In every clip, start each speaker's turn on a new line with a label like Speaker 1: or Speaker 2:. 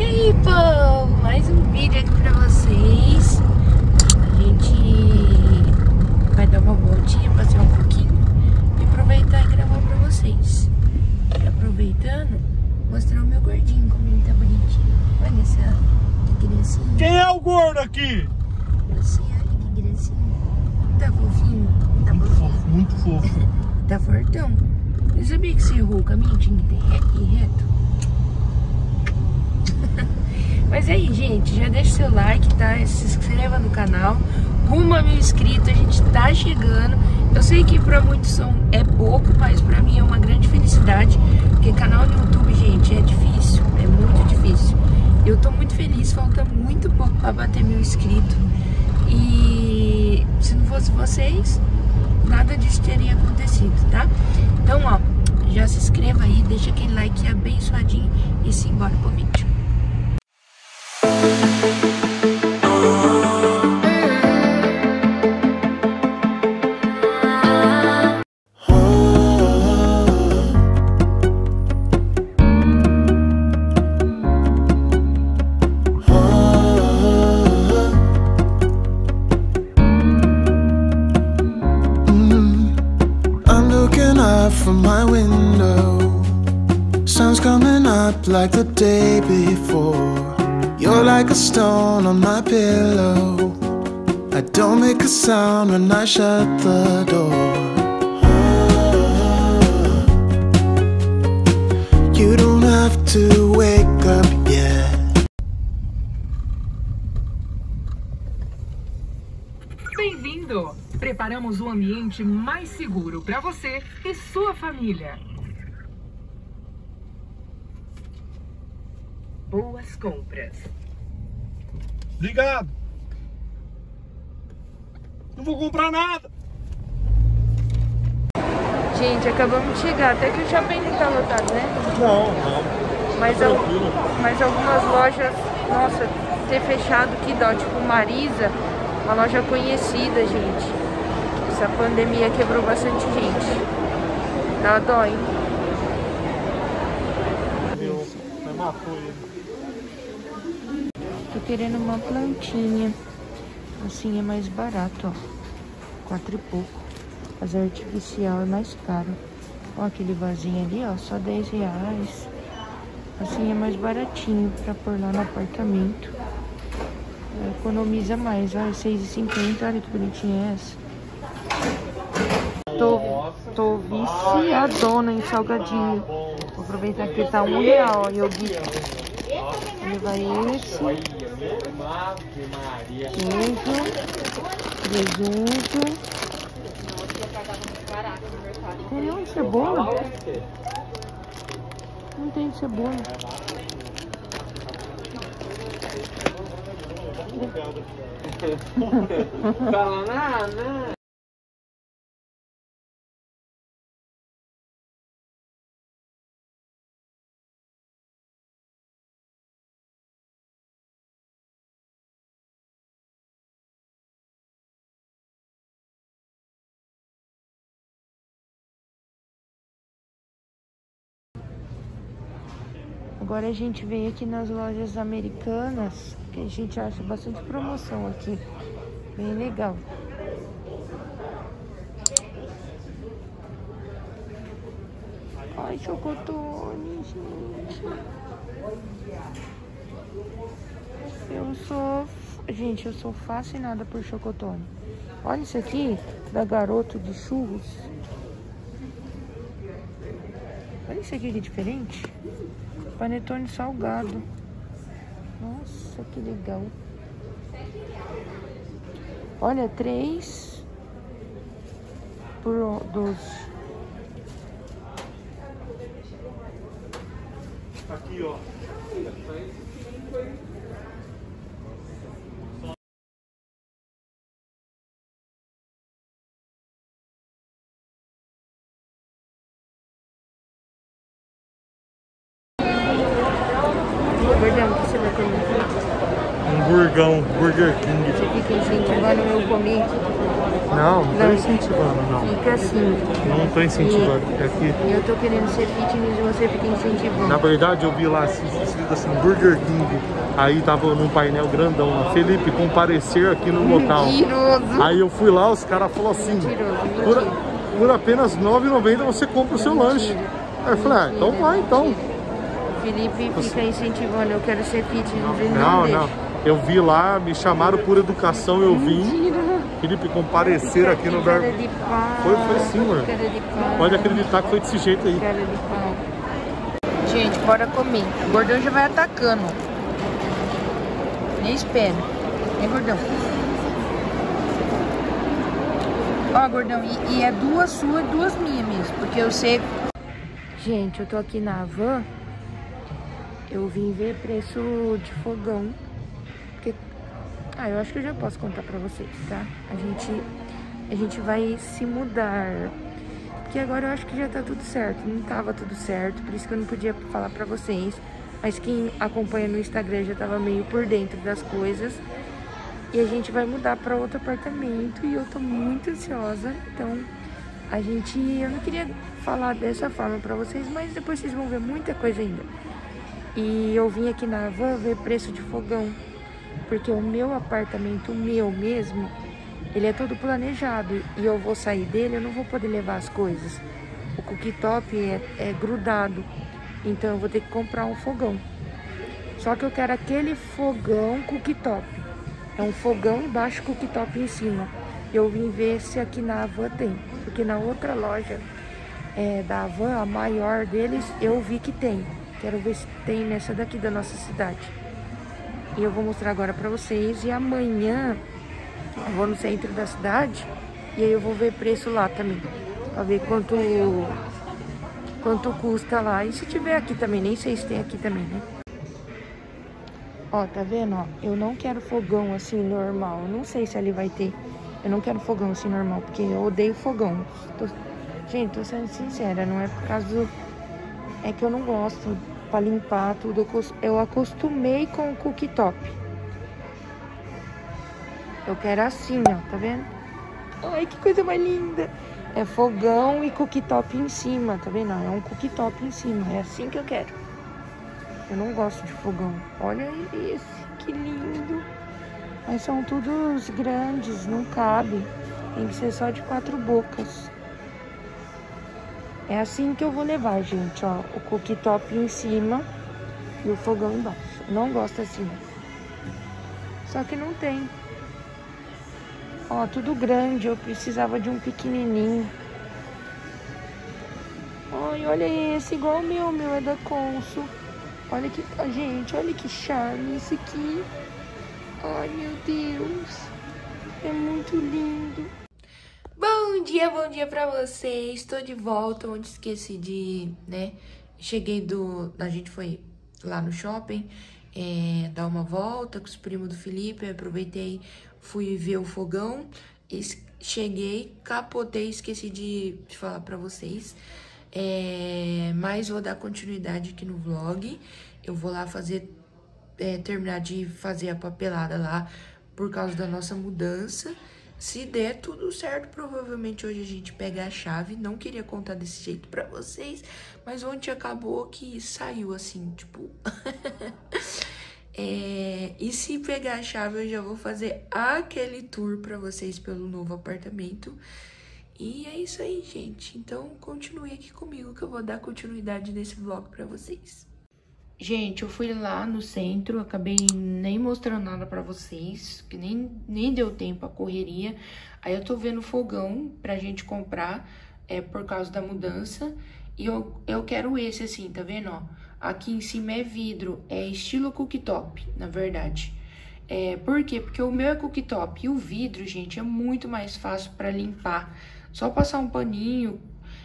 Speaker 1: E aí, povo, mais um vídeo aqui pra vocês. A gente vai dar uma voltinha, passear um pouquinho e aproveitar e gravar pra vocês. E aproveitando, mostrar o meu gordinho, como ele tá bonitinho. Olha essa que gracinha.
Speaker 2: Quem é o gordo aqui?
Speaker 1: Você, olha que gracinha. Tá fofinho? Tá
Speaker 2: Muito
Speaker 1: fofinho?
Speaker 2: fofo, muito fofo.
Speaker 1: Tá fortão. Eu sabia que você errou o caminho, tinha que ter re- ir reto. Mas é aí, gente, já deixa o seu like, tá? Se inscreva no canal. Rumo a mil inscritos, a gente tá chegando. Eu sei que pra muitos são, é pouco, mas pra mim é uma grande felicidade. Porque canal no YouTube, gente, é difícil, é muito difícil. Eu tô muito feliz, falta muito pouco pra bater mil inscritos. E se não fosse vocês, nada disso teria acontecido, tá? Então, ó, já se inscreva aí, deixa aquele like abençoadinho e simbora pro
Speaker 3: like the day before. You're like a stone on my pillow. I don't make a sound when I shut the door. You don't have to wake up yet.
Speaker 4: Bem-vindo! Preparamos um ambiente mais seguro para você e sua família. Boas compras.
Speaker 2: Obrigado. Não vou comprar nada.
Speaker 1: Gente, acabamos de chegar, até que o shopping não tá lotado, né?
Speaker 2: Não, não.
Speaker 1: Mas, al-
Speaker 2: Tranquilo.
Speaker 1: mas algumas lojas, nossa, ter fechado que dó, tipo Marisa, uma loja conhecida, gente. Essa pandemia quebrou bastante gente. Dá dó, hein?
Speaker 2: Meu, mas matou ele.
Speaker 1: Querendo uma plantinha. Assim é mais barato, ó. Quatro e pouco. Mas artificial é mais caro. Ó, aquele vasinho ali, ó, só 10 reais. Assim é mais baratinho pra pôr lá no apartamento. É, Economiza mais, ó, 6,50. Olha que bonitinha é essa. Tô, tô viciadona em salgadinho. Vou aproveitar que tá um real, ó, iogurte. Vou levar esse. Queijo. Presunto. Tem não cebola? Não tem cebola. Agora a gente vem aqui nas lojas americanas, que a gente acha bastante promoção aqui. Bem legal. Ai, chocotone, gente. Eu sou. Gente, eu sou fascinada por chocotone. Olha isso aqui, da Garoto de Churros. Olha isso aqui que diferente. Panetone salgado. Nossa, que legal. Olha, três por 12.
Speaker 2: Aqui, ó.
Speaker 1: Gordão, o que você vai comer?
Speaker 2: Hamburgão, Burger King.
Speaker 1: Você fica incentivando eu comer.
Speaker 2: Não, não tô
Speaker 1: Não.
Speaker 2: incentivando, não.
Speaker 1: Fica assim.
Speaker 2: Não tô incentivando. É que,
Speaker 1: Eu tô querendo ser fitness e você fica incentivando.
Speaker 2: na verdade, eu vi lá assim, escrito assim, Burger King. Aí tava num painel grandão lá, Felipe, comparecer aqui no local.
Speaker 1: Mentiroso.
Speaker 2: Aí eu fui lá, os caras falaram assim,
Speaker 1: Mentiroso,
Speaker 2: por,
Speaker 1: mentira.
Speaker 2: por apenas R$ 9,90 você compra o seu lanche. Aí eu falei, ah, então vai então.
Speaker 1: Felipe fica incentivando, eu quero ser fitness não,
Speaker 2: Não, não. Eu vi lá, me chamaram por educação, eu vim. Felipe, comparecer aqui no
Speaker 1: pau.
Speaker 2: Foi- foi sim, mano. Pode acreditar que foi desse jeito aí.
Speaker 1: Gente, bora comer. O gordão já vai atacando. Nem espera. Vem, gordão. Ó, gordão, e, e é duas suas e duas minhas mesmo. Porque eu sei. Gente, eu tô aqui na van. Eu vim ver preço de fogão. Ah, eu acho que eu já posso contar pra vocês, tá? A gente. A gente vai se mudar. Porque agora eu acho que já tá tudo certo. Não tava tudo certo, por isso que eu não podia falar pra vocês. Mas quem acompanha no Instagram já tava meio por dentro das coisas. E a gente vai mudar pra outro apartamento e eu tô muito ansiosa. Então, a gente. Eu não queria falar dessa forma pra vocês, mas depois vocês vão ver muita coisa ainda. E eu vim aqui na van ver preço de fogão. Porque o meu apartamento, o meu mesmo, ele é todo planejado. E eu vou sair dele, eu não vou poder levar as coisas. O cooktop é, é grudado. Então eu vou ter que comprar um fogão. Só que eu quero aquele fogão cooktop. É um fogão embaixo, cooktop em cima. Eu vim ver se aqui na Havan tem. Porque na outra loja é, da Havan, a maior deles, eu vi que tem. Quero ver se tem nessa daqui da nossa cidade. E eu vou mostrar agora pra vocês. E amanhã eu vou no centro da cidade e aí eu vou ver preço lá também. Pra ver quanto quanto custa lá. E se tiver aqui também, nem sei se tem aqui também, né? Ó, tá vendo? Ó, eu não quero fogão assim normal. Eu não sei se ali vai ter. Eu não quero fogão assim normal, porque eu odeio fogão. Tô- Gente, tô sendo sincera, não é por causa do. É que eu não gosto pra limpar tudo. Eu acostumei com o cooktop. Eu quero assim, ó, tá vendo? Ai, que coisa mais linda! É fogão e cooktop em cima, tá vendo? É um cooktop em cima, é assim que eu quero. Eu não gosto de fogão. Olha esse, que lindo! Mas são todos grandes, não cabe. Tem que ser só de quatro bocas. É assim que eu vou levar, gente, ó. O cooktop em cima e o fogão embaixo. Não gosto assim. Só que não tem. Ó, tudo grande, eu precisava de um pequenininho. Ai, olha esse, igual o meu, meu é da Consul. Olha que, gente, olha que charme esse aqui. Ai, meu Deus, é muito lindo. Bom dia, bom dia pra vocês. Estou de volta, onde esqueci de, né? Cheguei do, a gente foi lá no shopping, é, dar uma volta com os primos do Felipe, eu aproveitei, fui ver o fogão, cheguei, capotei, esqueci de, de falar pra vocês. É, mas vou dar continuidade aqui no vlog. Eu vou lá fazer, é, terminar de fazer a papelada lá por causa da nossa mudança. Se der tudo certo, provavelmente hoje a gente pega a chave. Não queria contar desse jeito pra vocês, mas ontem acabou que saiu assim, tipo. É, e se pegar a chave, eu já vou fazer aquele tour pra vocês pelo novo apartamento. E é isso aí, gente. Então, continue aqui comigo que eu vou dar continuidade nesse vlog pra vocês. Gente, eu fui lá no centro, acabei nem mostrando nada pra vocês, que nem, nem deu tempo a correria. Aí eu tô vendo fogão pra gente comprar, é por causa da mudança. E eu, eu quero esse assim, tá vendo, ó? Aqui em cima é vidro, é estilo cooktop, na verdade. É, por quê? Porque o meu é cooktop e o vidro, gente, é muito mais fácil pra limpar. Só passar um paninho,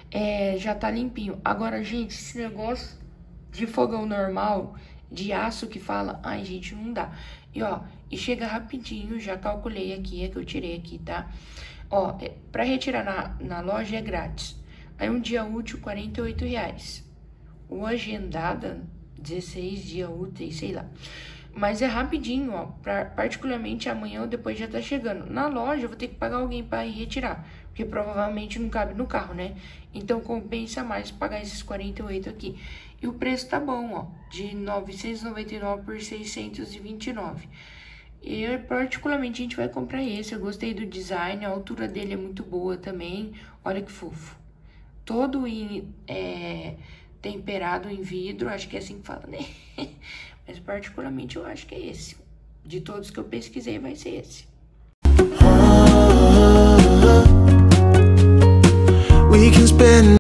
Speaker 1: é, já tá limpinho. Agora, gente, esse negócio de fogão normal, de aço que fala, ai, gente, não dá. E ó, e chega rapidinho, já calculei aqui, é que eu tirei aqui, tá? Ó, é, pra retirar na, na loja é grátis. Aí um dia útil, 48 reais. O agendada, 16 dias úteis, sei lá. Mas é rapidinho, ó. Pra, particularmente amanhã ou depois já tá chegando. Na loja eu vou ter que pagar alguém para ir retirar. Porque provavelmente não cabe no carro, né? Então compensa mais pagar esses 48 aqui. E o preço tá bom, ó. De 999 por 629. Eu, particularmente, a gente vai comprar esse. Eu gostei do design, a altura dele é muito boa também. Olha que fofo. Todo em, é, temperado em vidro, acho que é assim que fala, né? Mas particularmente eu acho que é esse. De todos que eu pesquisei, vai ser esse. We can spend